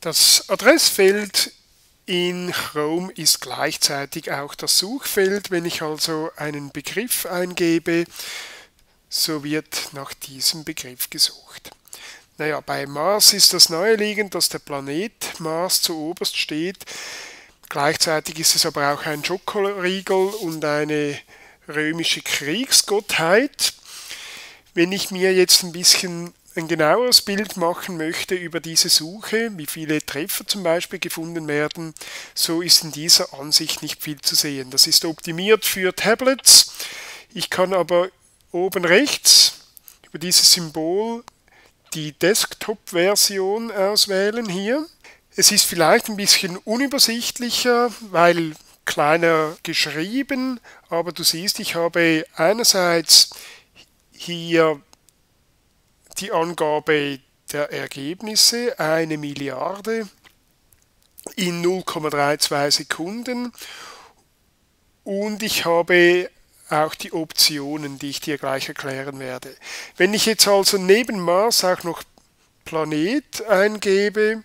Das Adressfeld in Chrome ist gleichzeitig auch das Suchfeld. Wenn ich also einen Begriff eingebe, so wird nach diesem Begriff gesucht. Naja, bei Mars ist das naheliegend, dass der Planet Mars zuoberst steht. Gleichzeitig ist es aber auch ein Schokoriegel und eine römische Kriegsgottheit. Wenn ich mir jetzt ein bisschen ein genaueres Bild machen möchte über diese Suche, wie viele Treffer zum Beispiel gefunden werden, so ist in dieser Ansicht nicht viel zu sehen. Das ist optimiert für Tablets. Ich kann aber oben rechts über dieses Symbol die Desktop-Version auswählen hier. Es ist vielleicht ein bisschen unübersichtlicher, weil kleiner geschrieben, aber du siehst, ich habe einerseits hier die Angabe der Ergebnisse, eine Milliarde in 0,32 Sekunden und ich habe auch die Optionen, die ich dir gleich erklären werde. Wenn ich jetzt also neben Mars auch noch Planet eingebe,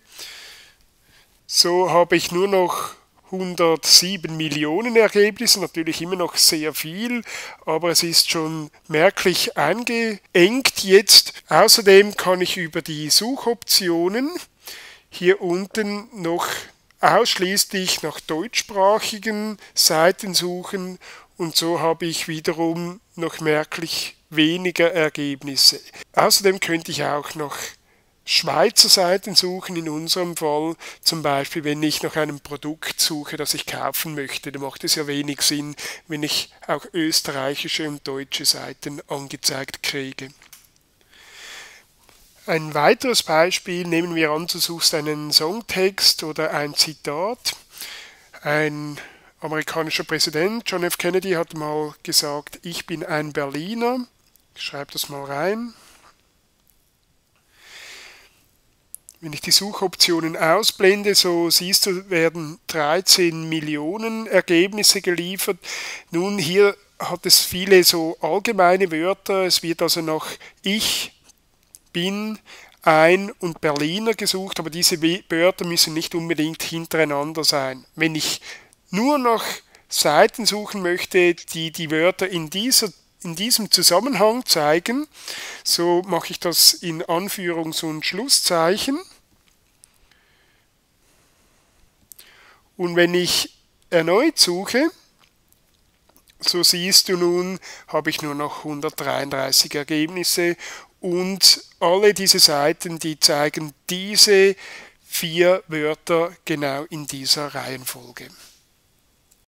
so habe ich nur noch 107 Millionen Ergebnisse, natürlich immer noch sehr viel, aber es ist schon merklich eingeengt jetzt. Außerdem kann ich über die Suchoptionen hier unten noch ausschließlich nach deutschsprachigen Seiten suchen und so habe ich wiederum noch merklich weniger Ergebnisse. Außerdem könnte ich auch noch Schweizer Seiten suchen, in unserem Fall zum Beispiel, wenn ich nach einem Produkt suche, das ich kaufen möchte, dann macht es ja wenig Sinn, wenn ich auch österreichische und deutsche Seiten angezeigt kriege. Ein weiteres Beispiel, nehmen wir an, du suchst einen Songtext oder ein Zitat. Ein amerikanischer Präsident John F. Kennedy hat mal gesagt, ich bin ein Berliner. Ich schreibe das mal rein. Wenn ich die Suchoptionen ausblende, so siehst du, werden 13 Millionen Ergebnisse geliefert. Nun, hier hat es viele so allgemeine Wörter. Es wird also nach ich bin ein und Berliner gesucht, aber diese Wörter müssen nicht unbedingt hintereinander sein. Wenn ich nur nach Seiten suchen möchte, die die Wörter in dieser in diesem Zusammenhang zeigen, so mache ich das in Anführungs- und Schlusszeichen. Und wenn ich erneut suche, so siehst du nun, habe ich nur noch 133 Ergebnisse und alle diese Seiten, die zeigen diese vier Wörter genau in dieser Reihenfolge.